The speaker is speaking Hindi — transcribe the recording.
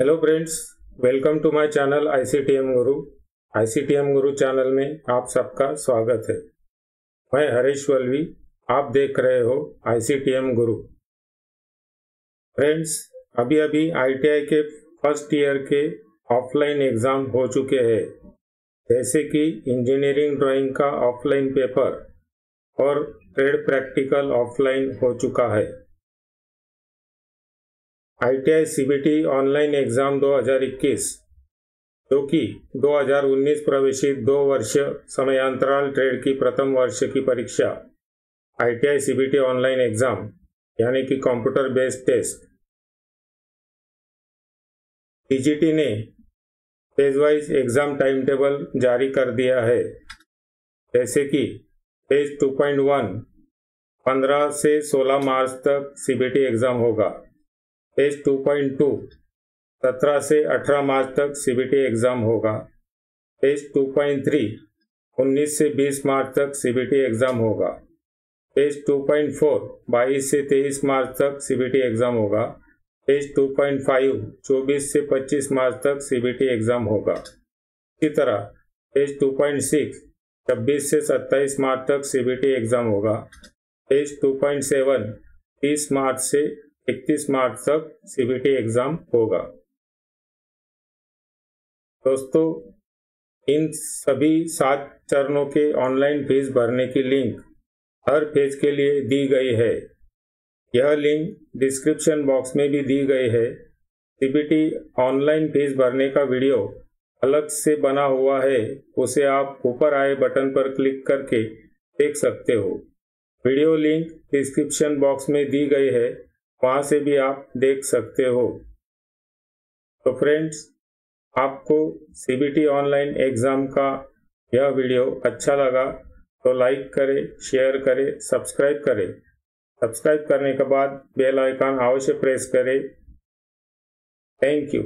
Hello friends welcome to my channel ICTM Guru ICTM Guru channel में आप सबका स्वागत है। मैं हरीश वल्वी आप देख रहे हो आईसीटीएम गुरु फ्रेंड्स अभी अभी आईटीआई के फ़र्स्ट ईयर के ऑफलाइन एग्ज़ाम हो चुके हैं। जैसे कि इंजीनियरिंग ड्राइंग का ऑफलाइन पेपर और ट्रेड प्रैक्टिकल ऑफलाइन हो चुका है। आईटीआई सीबीटी ऑनलाइन एग्ज़ाम 2021 जो कि 2019 प्रवेशित दो वर्ष समयांतराल ट्रेड की प्रथम वर्ष की परीक्षा, आईटीआई सीबीटी ऑनलाइन एग्ज़ाम, यानी कि कंप्यूटर बेस्ड टेस्ट। टीजीटी ने phase wise exam time table जारी कर दिया है, जैसे कि फ़ेज़ 2.1 15 से 16 मार्च तक सीबीटी एग्ज़ाम होगा। पेज 2.2 सत्रह से 18 मार्च तक सीबीटी एग्ज़ाम होगा। पेज 2.3 19 से 20 मार्च तक सीबीटी एग्ज़ाम होगा। पेज 2.4 22 से 23 मार्च तक सीबीटी एग्ज़ाम होगा। पेज 2.5 24 से 25 मार्च तक सीबीटी एग्ज़ाम होगा। इसी तरह पेज 2.6 छब्बीस से 27 मार्च तक सीबीटी एग्ज़ाम होगा। पेज 2.7 30 मार्च से 31 मार्च तक सीबीटी एग्ज़ाम होगा। दोस्तों, इन सभी सात चरणों के ऑनलाइन फ़ीस भरने की लिंक हर पेज के लिए दी गई है। यह लिंक डिस्क्रिप्शन बॉक्स में भी दी गई है। सीबीटी ऑनलाइन फ़ीस भरने का वीडियो अलग से बना हुआ है। उसे आप ऊपर आए बटन पर क्लिक करके देख सकते हो। वीडियो लिंक डिस्क्रिप्शन बॉक्स में दी गई है। वहाँ से भी आप देख सकते हो। तो फ्रेंड्स, आपको सीबीटी ऑनलाइन एग्ज़ाम का यह वीडियो अच्छा लगा तो लाइक करें शेयर करें सब्सक्राइब करें। सब्सक्राइब करने के बाद बेल आइकन अवश्य प्रेस करें। Thank you